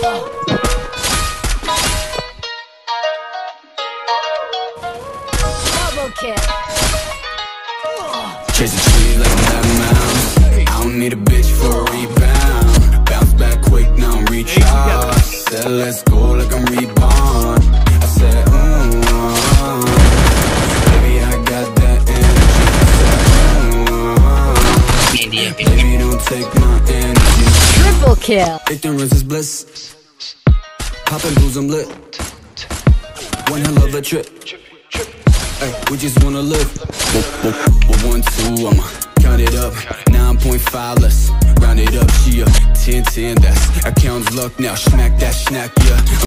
Double kill. Chase a tree like that mouse. I don't need a bitch for a rebound. Bounce back quick, now I'm recharged. Said let's go like I'm reborn. I said, mm, uh, baby I got that energy. I said, mm, uh, baby don't take my energy. Kill. Ignorance is bliss. Poppin' booze, I'm lit. One hell of a trip. Ay, we just wanna live. One two, I'ma count it up. 9.5, let's round it up. She a 10, 10, that's accounts luck now. Smack that snack, yeah.